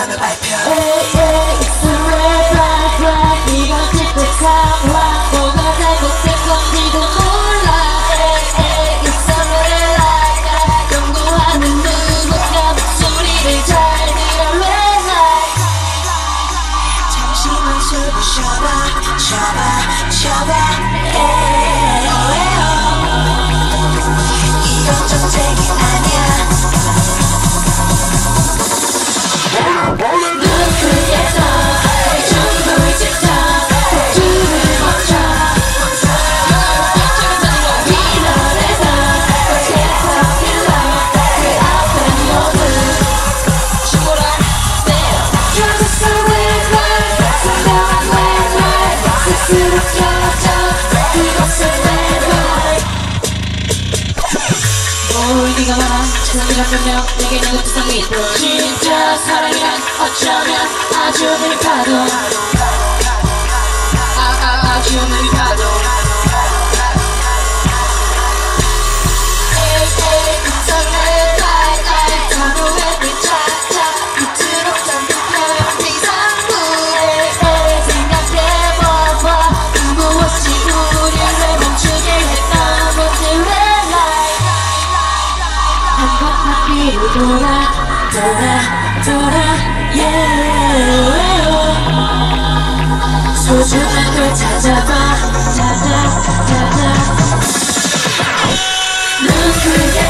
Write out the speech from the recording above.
down the pipe, yeah. 진짜 사랑이란 어쩜 뒤로 돌아 돌아 돌아 yeah 소중한 걸 찾아봐 찾아 찾아 눈 크게